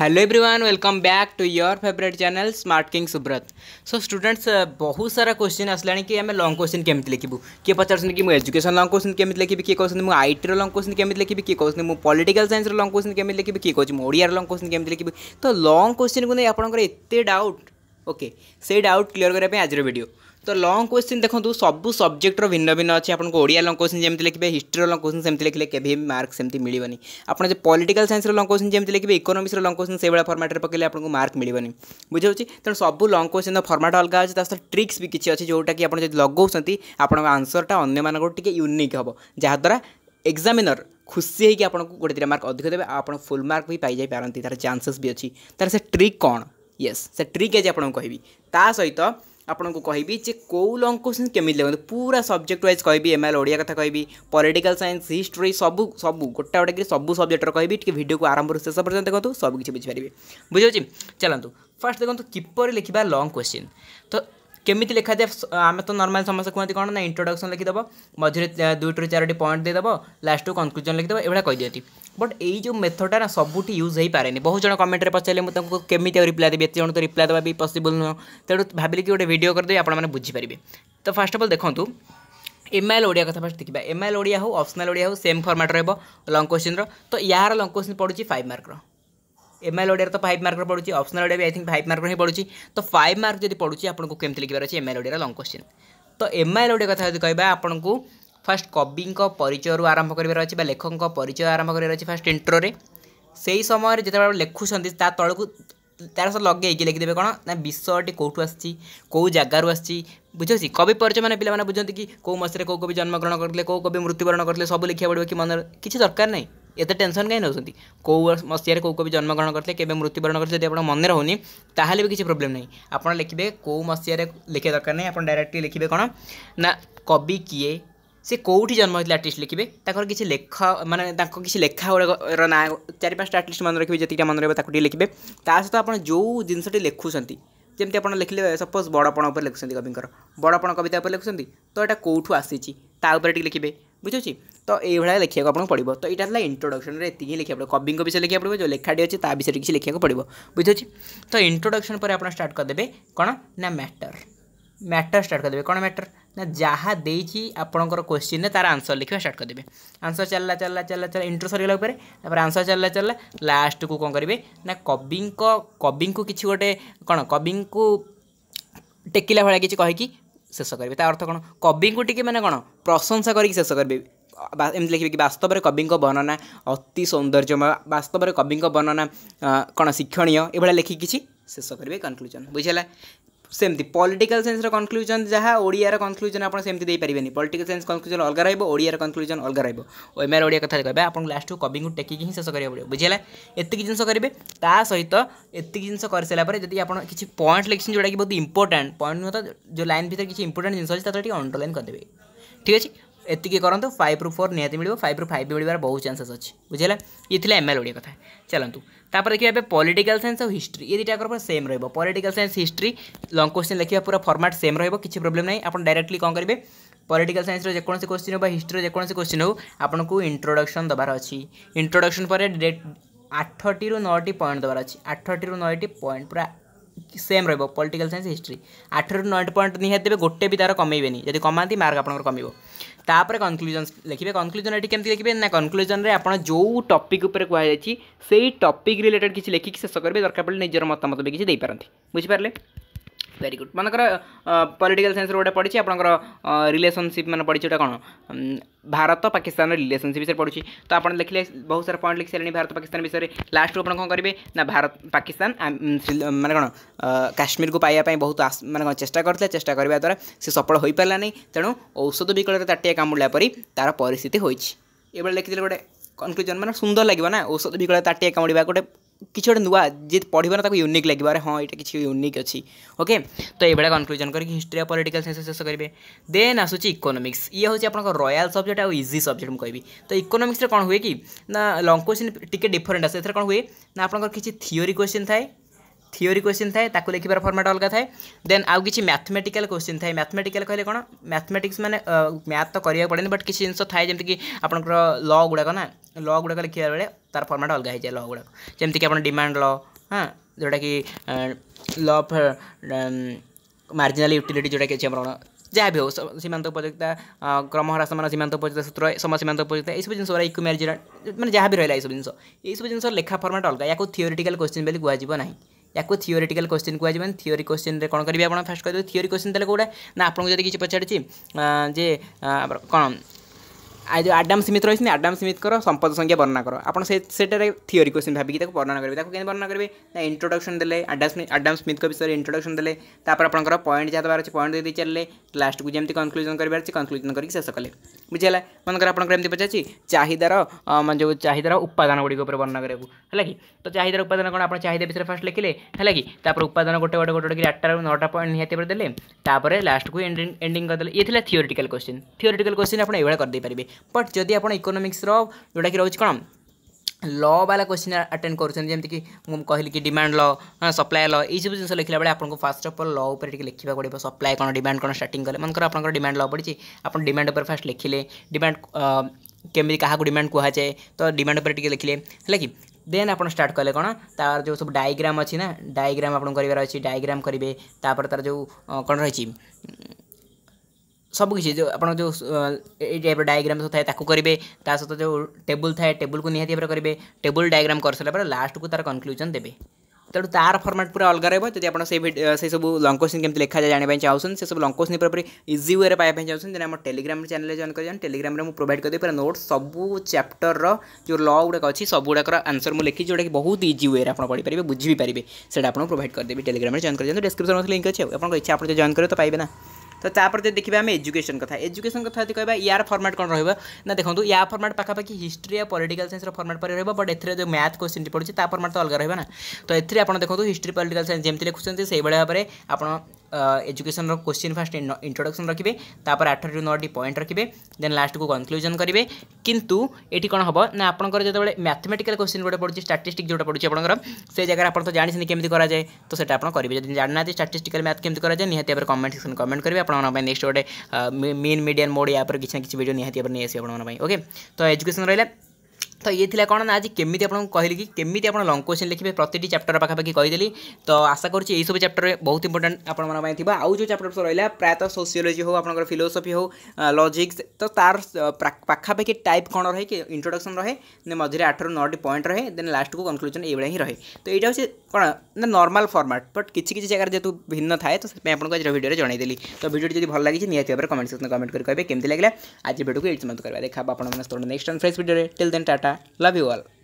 Hello everyone welcome back to your favourite channel smart king Subrat so students बहुत सारा question आसला कि आम लंग क्वेश्चन केमी लिखू किए पचार कि एजुकेशन लंग क्वेश्चन केमी लिखी किए कहते मुझे टी लंग क्वेश्चन केमी लिखी किए कहते मुझे पॉलिटिकल साइंस लंग क्वेश्चन केमी लिखी किए कहते मुझे लंग क्वेश्चन केमी लिखी तो लंग क्वेश्चन को नहीं आपको एत डाउट ओके से डाउट क्लीयर करने आज भिडियो तो लंग क्वेश्चन देखो सब सब्जेक्टर भिन्न भिन्न अच्छे आपको ओडिया लंग क्वेश्चन जमी लिखे हिस्ट्री लंग क्वेश्चन सेमती लिखे के मार्क सेमती मिलवन आपन जो पॉलीटिकल सैन्सर लंग क्वेश्चन जमी लिखे इकोनोमिक्स लंग क्वेश्चन से भाई फर्माट्रे पकड़े आपको मार्क मिलवन बुझे तेनाली सब लंग क्वेश्चन फर्माट अलग अच्छे तो ट्रिक्स भी किसी अच्छी जोटा कि आज लगे आपको आंसरटा अन्य मानक यूनिक हम जहाद्वारा एक्जामिनर खुशी है कि आपको गोटे दिन मार्क अधिक देते आप फुल मार्क भी पाई पारती तरह चानसेस भी अच्छी तरह से ट्रिक कौन येस से ट्रिक आज आपको कहबी ता सहित ଆପଣଙ୍କୁ କହିବି ଯେ କେଉଁ ଲଙ୍ଗ କୋଶ୍ଚିନ୍ କେମିତି ଲେଖନ୍ତୁ ପୁରା ସବଜେକ୍ଟ ୱାଇଜ୍ କହିବି ଏମ୍ ଏଲ୍ ଓଡ଼ିଆ କଥା କହିବି ପଲିଟିକାଲ୍ ସାଇନ୍ସ ହିଷ୍ଟ୍ରି ସବୁ ସବୁ ଗୋଟା ଗୋଟେ କରି ସବୁ ସବଜେକ୍ଟର କହିବି ଟିକେ ଭିଡ଼ିଓକୁ ଆରମ୍ଭରୁ ଶେଷ ପର୍ଯ୍ୟନ୍ତ ଦେଖନ୍ତୁ ସବୁ କିଛି ବୁଝିପାରିବେ ବୁଝାଉଛି ଚାଲନ୍ତୁ ଫାର୍ଷ୍ଟ ଦେଖନ୍ତୁ କିପରି ଲେଖିବା ଲଙ୍ଗ କୋଶ୍ଚିନ୍ ତ କେମିତି ଲେଖାଯାଏ ଆମେ ତ ନର୍ମାଲ ସମସ୍ତେ କୁହନ୍ତି କ'ଣ ନା ଇଣ୍ଟ୍ରୋଡକ୍ସନ୍ ଲେଖିଦେବ ମଝିରେ ଦୁଇଟିରୁ ଚାରୋଟି ପଏଣ୍ଟ ଦେଇଦେବ ଲାଷ୍ଟକୁ କନକ୍ଲୁଜନ୍ ଲେଖିଦେବ ଏଭଳିଆ କହିଦିଅନ୍ତି बट यही जो मेथडटा ना सब यूज ହେଇପାରେନି ବହୁତ ଜଣ କମେଣ୍ଟରେ ପଚାରିଲେ ମୁଁ ତାଙ୍କୁ କେମିତି ଆଉ ରିପ୍ଲାଏ ଦେବି ଏତେ ଜଣ ତ ରିପ୍ଲାଏ ଦେବା ବି ପସିବଲ୍ ନୁହଁ ତେଣୁ ଭାବିଲି କି ଗୋଟେ ଭିଡ଼ିଓ କରିଦେବି ଆପଣମାନେ ବୁଝିପାରିବେ ତ ଫାର୍ଷ୍ଟ ଅଫ୍ ଅଲ୍ ଦେଖନ୍ତୁ एमआईएल ओडिया कथा फास्ट देखा एमआईएल ओडिया हूँ अप्सनाल ओडिया हूँ सेम फर्माट रहा लंग क्वेश्चन तो यार लंग क्वेश्चन पड़ी फाइव मार्क एमआईएल ओडिया तो फाइव मार्क पड़ी अप्सनाल ओडिया भी आई थिंक फाइव मार्क ही पड़ी तो फाइव मार्क जब पड़ू आपको कमी लिखार अच्छे एमआईएल ओडिया लंग क्वेश्चन तो एमआईएल ओडिया कथा जब कह आपको ফার্স্ট কবিঙ্ক পরিচয়রু আরম্ভ করবার অছে বা লেখকঙ্ক পরিচয় আরম্ভ করবার অছে ফার্স্ট ইন্ট্রোরে সেই সময় যেতবে লেখুছেন তা তলকু তার সহ লগাইকি লিখিদেবে কোণ না বিষয়টি কোটু আসছি কেউ জায়গার আসছি বুঝছি কবি পরিচয় মানে পিলা বুঝতে কি কেউ মাসে কেউ কবি জন্মগ্রহণ করলে কেউ কবি মৃত্যুবরণ করলে সব লিখা পড়বে কি মনে কিছু দরকার নাই এতে টেনশন কাই নেওয়া কেউ মশিয়ার কেউ কবি জন্মগ্রহণ করলে কেবে মৃত্যুবরণ করলে যদি আপনার মনে রহুনি তাহলে বি কিছু প্রোবলেম নাই আপনার লিখবে কেউ মশিয়ার লিখে দরকার নাই আপনার ডাইরেক্টলি লিখবে কোণ না কবি কিয়ে ସେ କେଉଁଠି ଜନ୍ମ ହୋଇଥିଲେ ଆର୍ଟିଷ୍ଟ ଲେଖିବେ ତାଙ୍କର କିଛି ଲେଖ ମାନେ ତାଙ୍କ କିଛି ଲେଖା ଗୁଡ଼ାକର ନାଁ ଚାରି ପାଞ୍ଚଟା ଆର୍ଟିଷ୍ଟ ମନେ ରଖିବେ ଯେତିକିଟା ମନେ ରହିବ ତାକୁ ଟିକେ ଲେଖିବେ ତା ସହିତ ଆପଣ ଯେଉଁ ଜିନିଷଟି ଲେଖୁଛନ୍ତି ଯେମିତି ଆପଣ ଲେଖିଲେ ସପୋଜ୍ ବଡ଼ପଣ ଉପରେ ଲେଖୁଛନ୍ତି କବିଙ୍କର ବଡ଼ପଣ କବିତା ଉପରେ ଲେଖୁଛନ୍ତି ତ ଏଇଟା କେଉଁଠୁ ଆସିଛି ତା ଉପରେ ଟିକେ ଲେଖିବେ ବୁଝୁଛି ତ ଏଇଭଳିଆ ଲେଖିବାକୁ ଆପଣଙ୍କୁ ପଡ଼ିବ ତ ଏଇଟା ହେଲା ଇଣ୍ଟ୍ରୋଡକ୍ସନ୍ରେ ଏତିକି ଲେଖିବାକୁ ପଡ଼ିବ କବିଙ୍କ ବିଷୟରେ ଲେଖିବାକୁ ପଡ଼ିବ ଯେଉଁ ଲେଖାଟି ଅଛି ତା ବିଷୟରେ କିଛି ଲେଖିବାକୁ ପଡ଼ିବ ବୁଝୁଛି ତ ଇଣ୍ଟ୍ରୋଡକ୍ସନ୍ ପରେ ଆପଣ ଷ୍ଟାର୍ଟ କରିଦେବେ କ'ଣ ନା ମ୍ୟାଟର୍ ମ୍ୟାଟର୍ ଷ୍ଟାର୍ଟ କରିଦେବେ କ'ଣ ମ୍ୟାଟର୍ ନା ଯାହା ଦେଇଛି ଆପଣଙ୍କର କୋଶ୍ଚିନ୍ରେ ତା'ର ଆନ୍ସର୍ ଲେଖିବା ଷ୍ଟାର୍ଟ କରିଦେବେ ଆନ୍ସର୍ ଚାଲିଲା ଚାଲିଲା ଚାଲିଲା ଚାଲିଲା ଇଣ୍ଟ୍ରୋ ସରିଗଲା ଉପରେ ତାପରେ ଆନ୍ସର୍ ଚାଲିଲା ଚାଲିଲା ଲାଷ୍ଟକୁ କ'ଣ କରିବେ ନା କବିଙ୍କ କବିଙ୍କୁ କିଛି ଗୋଟେ କ'ଣ କବିଙ୍କୁ ଟେକିଲା ଭଳିଆ କିଛି କହିକି ଶେଷ କରିବେ ତା ଅର୍ଥ କ'ଣ କବିଙ୍କୁ ଟିକେ ମାନେ କ'ଣ ପ୍ରଶଂସା କରିକି ଶେଷ କରିବେ ଏମିତି ଲେଖିବେ କି ବାସ୍ତବରେ କବିଙ୍କ ବର୍ଣ୍ଣନା ଅତି ସୌନ୍ଦର୍ଯ୍ୟମୟ ବାସ୍ତବରେ କବିଙ୍କ ବର୍ଣ୍ଣନା କ'ଣ ଶିକ୍ଷଣୀୟ ଏଭଳିଆ ଲେଖିକି କିଛି ଶେଷ କରିବେ କନକ୍ଲୁଜନ୍ ବୁଝିହେଲା সেমতি পলিটিক্যাল সাইন্সর কনক্লুজন যা ওড়িয়ার কনক্লুজন আপনার সেমতি দিয়ে পলিটিক্যাল সাইন্স কনক্লুজন অলগা রহব ওড়িয়ার কনক্লুজন অলগা রহব ওএমআর ওড়িয়া কথা কবে আপনার লাস্টু কবিঙ্কু টেকিকি হি শেষ করা পড়ে বুঝিলা এতিকি জিনিস করবে তা সহিত এতিকি জিনিস করে সারা পরে যদি আপনার কিছু পয়েন্ট লিখছেন যেটা কি বহুত ইম্পর্টাট পয়েন্ট নুহ তো যে লাইন ভিতরে কিছু ইম্পর্টাট জিনিস আছে তাতে টিকে অন্ডরলাইন করে দেবে ঠিক আছে ଏତିକି କରନ୍ତୁ ଫାଇଭ୍ରୁ ଫୋର୍ ନିହାତି ମିଳିବ ଫାଇଭ୍ରୁ ଫାଇଭ୍ ବି ମିଳିବାର ବହୁତ ଚାନ୍ସେସ୍ ଅଛି ବୁଝିଲା ଇଏ ଥିଲା ଏମ୍ ଏଲ୍ ଓଡ଼ିଆ କଥା ଚାଲନ୍ତୁ ତାପରେ ଦେଖିବା ଏବେ ପଲିଟିକାଲ୍ ସାଇନ୍ସ ଆଉ ହିଷ୍ଟ୍ରି ଏ ଦୁଇଟାକର ପୁରା ସେମ୍ ରହିବ political science history long question ଲେଖିବା ପୁରା ଫର୍ମାଟ୍ ସେମ୍ ରହିବ କିଛି ପ୍ରୋବ୍ଲେମ୍ ନାହିଁ ଆପଣ ଡାଇରେକ୍ଟଲି କ'ଣ କରିବେ পলিটিকাল সাইন্সর যেকোন কোশ্চিন হোক বা হিস্ট্রির যেকোন কোশ্চিন হোক আপনার ইন্ট্রোডকশন দেবার অছি ইন্ট্রোডকশন পরে আঠটি রু নটি পয়েন্ট দেবার অছি আঠটি রু নয়টি পয়েন্ট পুরা সেম রহব পলিটিকাল সাইন্স হিস্ট্রি আঠর নয়টি পয়েন্ট নিহতি দেবে গোটে বি তার কমাইবে যদি কমাতে মার্ক আপনার কমিব तापर कनक्लूजन लिखे कनक्लूजन ये कमी लिखे ना कनक्लूजन में आज जो टपिक से टपिक रिलेटेड किसी लिखिक शेष करेंगे दरकार पड़े निजर मतामत भी किसी दे बुझिपारे ভেরি গুড মনেকর পলিটিকাল সাইন্সর গোটে পড়ছি আপনার রিলেসনশিপ মানে পড়ছি ওটা কোণ ভারত পাকিস্তান রিলেসনশিপ বিষয়ে পড়ছি তো আপনার লিখলে বহু সারা পয়েন্ট লিখি সারে ভারত পাকিস্তান বিষয়ে লাস্ট আপনার কম করবে না ভারত পাকিস্তান মানে কোণ কাশ্মীরকে পাইয়া বহুত মানে কোণ চেষ্টা করলে চেষ্টা করা দ্বারা সে সফল হয়ে পারা না তেমন ঔষধ বিকলতা তাটিয়া কামুড়া পরে তার পরিস্থিতি হয়েছে এবার লিখিদেলে গোটে কনক্লুজন মানে সুন্দর লাগবে না ঔষধ বিকলতা তাটিয়া কামুড়া গোটে କିଛି ଗୋଟେ ନୂଆ ଯିଏ ପଢ଼ିବ ନା ତାକୁ ୟୁନିକ୍ ଲାଗିବ ଆରେ ହଁ ଏଇଟା କିଛି ୟୁନିକ୍ ଅଛି ଓକେ ତ ଏଇଭଳିଆ କନକ୍ଲୁଜନ୍ କରିକି ହିଷ୍ଟ୍ରି ଆଉ ପଲିଟିକାଲ୍ ସାଇନ୍ସ ଶେଷ କରିବେ ଦେନ୍ ଆସୁଛି ଇକୋନୋମିକ୍ସ ଇଏ ହେଉଛି ଆପଣଙ୍କ ରୟାଲ୍ ସବଜେକ୍ଟ ଆଉ ଇଜି ସବଜେକ୍ଟ ମୁଁ କହିବି ତ ଇକୋନୋମିକ୍ସରେ କ'ଣ ହୁଏ କି ନା ଲଙ୍ଗ କ୍ୱେଶ୍ଚିନ୍ ଟିକେ ଡିଫରେଣ୍ଟ ଆସେ ଏଥିରେ କ'ଣ ହୁଏ ନା ଆପଣଙ୍କର କିଛି ଥିଓରି କ୍ୱେଶ୍ଚିନ୍ ଥାଏ थीओरी क्वेश्चन था लिखा फर्माट अलग थाए देन आउ किसी मैथमेटिकाल क्वेश्चन थाए मैथमेटिकाल कहे कौन मैथमेटिक्स मैंने मैथ तो करा पड़े बट किसी जिन थाए कि आप लगुड़ाक ना लगुड़ाक लिखा बेले तार फर्माट अलग हो जाए लगुड़ाक जमीक आप डिमाण ल हाँ जोटा कि लफ मार्जिनाल यूटिलिट जोटा कि अच्छे कौन जहाँ भी हो सीमांत उपयोगिता क्रम ह्रास मान सीमांत उपयोगिता सूत्र समय सीमांत उपयोगिता यू जिस इक्यू मैरिज मैंने जहाँ भी रहा है यह सब जिस लेखा फर्माट अलग या थीओरीटिकाल क्वेश्चन भी कहना ୟାକୁ ଥିଓରିଟିକାଲ କୋଶ୍ଚିନ୍ କୁହାଯିବ ଥିଓରି କୋଶ୍ଚିନ୍ରେ କ'ଣ କରିବେ ଆପଣ ଫାଷ୍ଟ କହିଦେବେ ଥିଓରି କୋଶ୍ଚିନ୍ ତାହେଲେ କେଉଁଟା ନା ଆପଣଙ୍କୁ ଯଦି କିଛି ପଚାରିଛି ଯେ କ'ଣ आज आडम स्मिथ रही है आडम स्मिथ कर संपद संख्या वर्णना कर आप थीरी क्वेश्चन भाविक वर्णना करेंगे कहीं वर्णना करेंगे ना इंट्रोडक्शन देते आडम स्मिथ विषय में इंट्रोडक्शन देते आपर पॉइंट जहाँ दबार पॉइंट दे चलिए लास्ट को जमी कनक्लूजन करार कनक्लूजन करके शेष कले बुझेगा मन कर आपंकि पचार चाहदार जो चाहदार उपादान गुड़ वर्णना करा कि तो चाहदार उपादान कौन आप चाहदा विषय फास्ट लिखे है कि उपादान गोटे गोटे गोटे गोटे आठटा नौटा पॉइंट निहतर देते लास्ट को एंडिंग करदे ये थी क्वेश्चन थीरीटिकल क्वेश्चन आप ये करदे पारे बट जदि आप इकोनोमिक्स जोटा कि रोज कौन ल बाला क्वेश्चन आटेड करुँचि कहली कि डिमांड ल सप्लाय ल यू जिन लिखला बेले आपको फास्ट अफ अल लगे लिखा पड़ो सप्लाय कौन डिमांड कौन स्टार्ट कले मनकर आप डिमांड ल पड़ी आप डिमांड उपर फास्ट लिखिले डिमाण केमी क्या डिमांड कहुए तो डिमांड उपर लिखिले है कि देन आप स्टार्ट कले कौन तार जो सब डायग्राम अच्छी ना डायग्राम आप कर डायग्राम करेंगे तापर जो कौन रही सबकि जो टाइप डायग्राम सब था करेंगे सहित जो टेबुल थाए टेबुल निहती भाव करेंगे टेबुल डायग्राम कर सारे लास्ट को तार कनक्लूजन देते तेणु तार फर्माट पूरा अलग रहा है जब आप से सब लंग क्वेश्चन केमी लिखा जाए जाना चाहूँ से सब लंग क्वेश्चन पर इजी वे पाया चाहूँ जैसे आम टेलीग्राम चैनल जॉन कर टेलीग्राम में प्रोभाइड करदे पूरा नोट सब चैप्टर रो लगे अच्छी सब गुड़ाक आंसर मुझे लिखी जोड़ा कि बहुत इज वे आप पढ़ी पारे बुझी पारे से कर करदे टेलीग्राम में जॉन कर दिखाई डिस्क्रिप्स में लिंक अच्छे आपको इच्छा आप जॉन करेंगे तो पाए ना ତ ତାପରେ ଯଦି ଦେଖିବା ଆମେ ଏଜୁକେସନ୍ କଥା ଏଜୁକେସନ୍ କଥା ଯଦି କହିବା ୟାର ଫର୍ମାଟ୍ କ'ଣ ରହିବ ନା ଦେଖନ୍ତୁ ୟା ଫର୍ମାଟ୍ ପାଖାପାଖି ହିଷ୍ଟ୍ରି ଆଉ ପଲିଟିକାଲ୍ ସାଇନ୍ସର ଫର୍ମାଟ୍ ପରି ରହିବ ବଟ୍ ଏଥିରେ ଯେଉଁ ମ୍ୟାଥ୍ କୋଶ୍ଚିନ୍ଟି ପଡ଼ୁଛି ତା ଫର୍ମାଟ୍ ତ ଅଲଗା ରହିବ ନା ତ ଏଥିରେ ଆପଣ ଦେଖନ୍ତୁ ହିଷ୍ଟ୍ରି ପଲିଟିକାଲ୍ ସାଇନ୍ସ ଯେମିତି ଲେଖୁଛନ୍ତି ସେଇଭଳି ଭାବରେ ଆପଣ एजुकेशन क्वेश्चन फास्ट इंट्रोडक्शन रखे आठ रू नौटी पॉइंट रखे देन लास्ट को कनक्लूजन करेंगे कितु ये कौन हम ना आपंकर जो मैथमेटिकाल क्वेश्चन गोटे पड़ी स्टाटिस्टिक जो पड़ी आपंकर से जगह आप जानते केमी कराए तो से करेंगे जब जाना स्टाटिस्टिकाल मैथ केमी कराए निहती भाव कमेंट सेक्शन कमेंट करेंगे आप नेक्स्ट गोटे मेन मीडियन मोड या किसी ना किसी भिड निहती भाव ओके तो एजुकेशन रहा है तो ये थी कौन ना आज केमी आपको कहली कि केमी आप लंग क्वेश्चन लिखे प्रति चैप्टर पाखापाखी कहीदी तो आशा करुँच यही सब चैप्टर बहुत इंपोर्टेंट आपाई थी आज जो चैप्टर सब रहा प्रायत सोसीोलोजी हो आपर फिलोसफी हो लजिक्स तो तार पाखापाखी टाइप कौन रहे कि इंट्रोडक्शन रहे मझे आठ रू नौ पॉइंट रहे देन लास्ट को कनक्लूजन ये ही रहे तो यहाँ से कौन ना नर्माल फर्माट बट किसी किसी जगह जेहतु भिन्न था तो आपको आज भिडियो जनईदी तो भिडियो जब भल लगी निहत भाव कमेंट सेक्शन कमेंट करेंगे कमी लगे आज भिडियो को ये मत करवा देखा आप store next and fresh video tell then tata Love you igual.